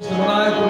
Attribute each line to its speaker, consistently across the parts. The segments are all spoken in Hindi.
Speaker 1: Tonight,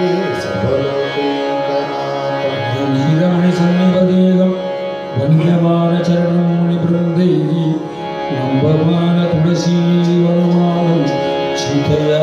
Speaker 1: नीलमणिसन्निपदे
Speaker 2: नीलमणिसन्निपदेदं वन्यमानचरणं मुनिवृन्दैः नम्बमानतुलसीवनमानं चिन्तया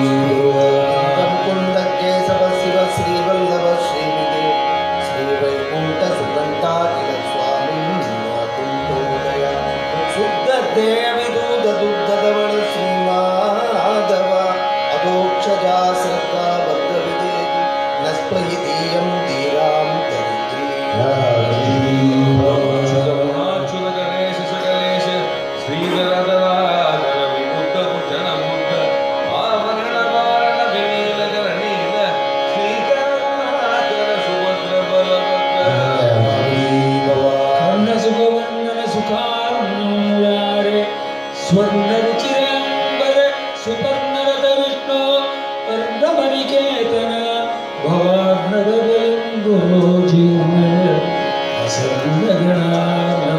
Speaker 2: स्वर्णरुचिराम्बर सुपर्णरत विष्णो वर्णमनिकेतन भवार्णरवेङ्गुरो जीर्ण
Speaker 1: असर्गणाम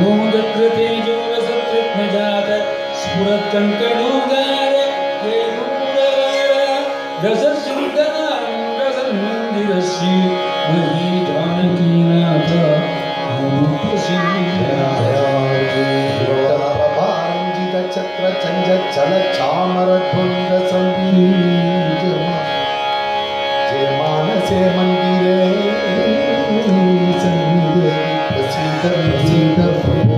Speaker 2: मोदकृतेजोरसकृत्मजात स्फुरत्कङ्कणोगार रसशृङ्गनाङ्गसन्मन्दिरस्य मही जानकीनाथ
Speaker 1: चक्रचञ्जलचामरद्वन्द्वसङ्गीत जय मानसे
Speaker 2: मन्दिरे सङ्गीते 的北京
Speaker 1: 的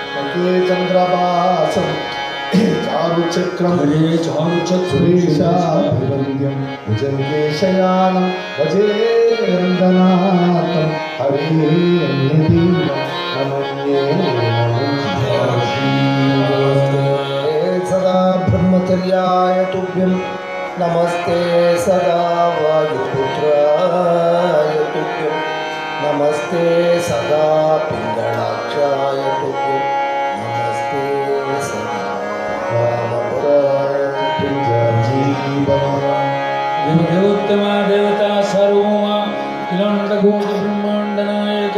Speaker 1: मन्दहासं के चन्द्रवासं चारुचक्रं
Speaker 2: हरे चारुचक्षुरेशा
Speaker 1: सुरेशाभिवन्द्यं भुजङ्गेशयानं भजे रन्दनाथं हरे सदा ब्रह्मचर्याय तुभ्यं नमस्ते सदा वायुपुत्राय तुभ्यं। नमस्ते सदा पिङ्गळाक्षाय तुभ्यं।
Speaker 2: देवदेवोत्तमा देवता सर्वमा किलाण्डकोट ब्रह्माण्डनायक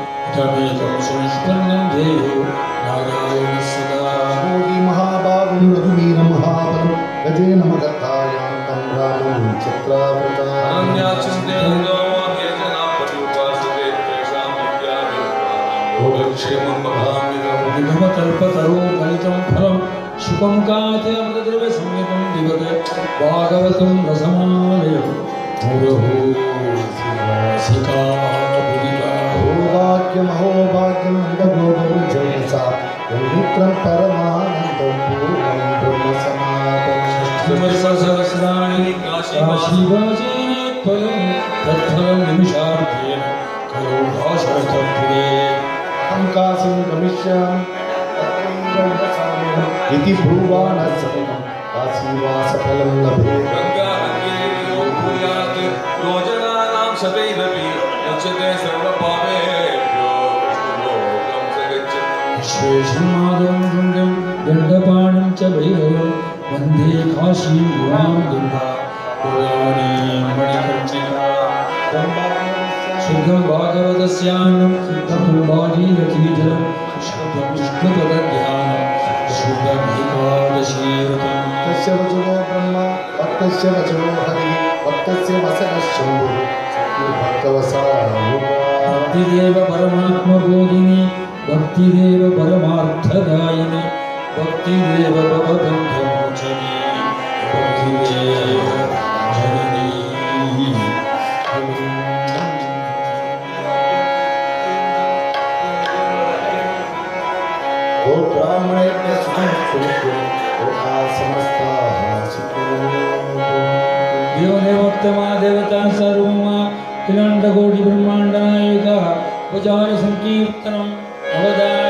Speaker 2: तमेकं सुनिष्पन्नं ध्येयो नारायणः सदा
Speaker 1: योगी महाबाहुं रघुवीरं महाबलं गजेन तं रामं चित्रावृता
Speaker 2: निगमकल्पतरो कलितं फलं शुकं दिवत भागवतं रसमालयं मुरहो सिकाबुदिता
Speaker 1: भोगाख्यमहोभाग्यं नन्दगोपविजयसा यन्मित्रं परमानन्दं पूर्णं ब्रह्मसमापम्
Speaker 2: सहस्राणि काशीवाचेनेत्फलं तत्फलं निमिषार्धेन खलु भाषरथं पुरे
Speaker 1: अहं काशीं गमिष्यामि। इति ब्रुवाणः काशीवासफलं लभेत्।
Speaker 2: गङ्गं दण्डपाणं च भैरवं वन्दे काशीं गुणां दुर्गा। पुराणीं मणिकर्णिका। शुद्धं भागवतस्यान्नं शुद्धं भागीरथीजलं शुद्धं विष्णुपदध्यानं शुद्धमेकादशीरथम्
Speaker 1: तस्य वचनो ब्रह्म भक्तस्य वचनो हरिः भक्तस्य वसनः शम्भुः भक्तवसानुवा
Speaker 2: भक्तिदेव परमात्मबोधिनी भक्तिदेव परमार्थदायिनी भक्तिदेव भवबन्धमोचनी भक्तिदेव जननी।
Speaker 1: ओ ब्राह्मणेभ्यः समस्ताः
Speaker 2: देवदेवोत्तमा देवता सर्वमा 我
Speaker 1: 的。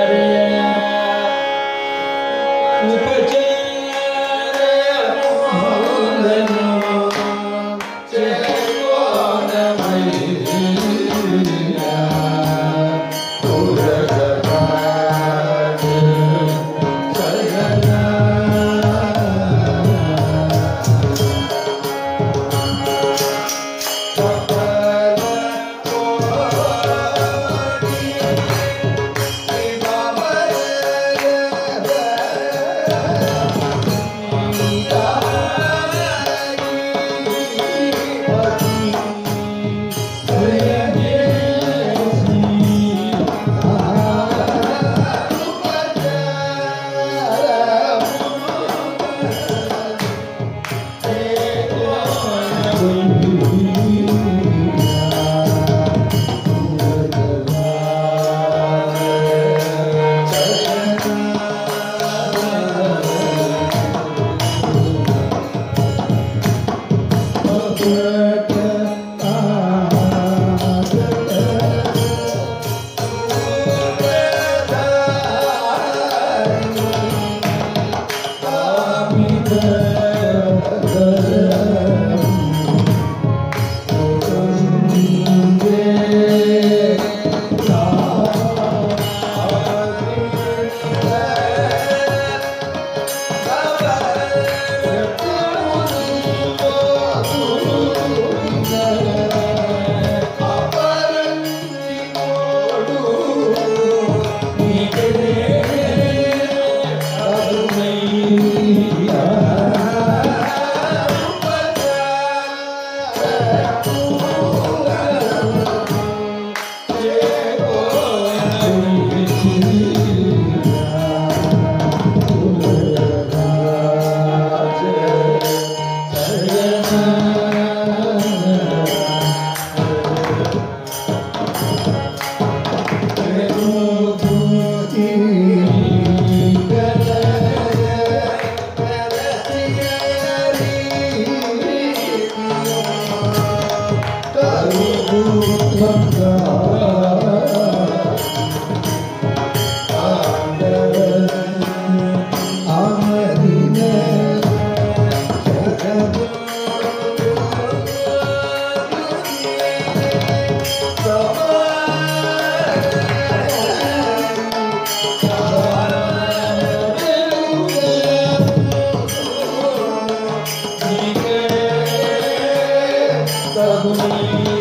Speaker 1: दुनिया